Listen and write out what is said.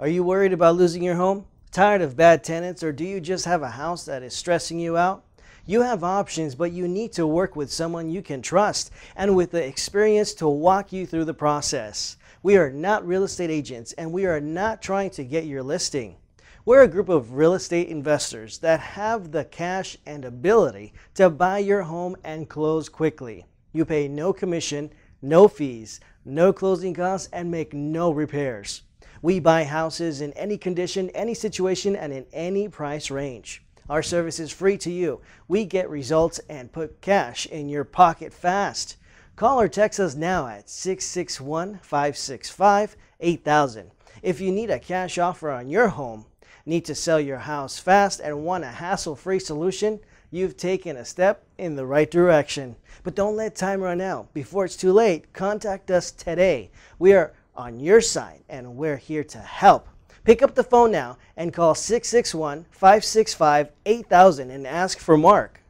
Are you worried about losing your home? Tired of bad tenants, or do you just have a house that is stressing you out? You have options, but you need to work with someone you can trust and with the experience to walk you through the process. We are not real estate agents and we are not trying to get your listing. We're a group of real estate investors that have the cash and ability to buy your home and close quickly. You pay no commission, no fees, no closing costs, and make no repairs. We buy houses in any condition, any situation, and in any price range. Our service is free to you. We get results and put cash in your pocket fast. Call or text us now at 661 565 8000. If you need a cash offer on your home, need to sell your house fast, and want a hassle free solution, you've taken a step in the right direction. But don't let time run out. Before it's too late, contact us today. We are on your side and we're here to help. Pick up the phone now and call 661 565 8000 and ask for Mark.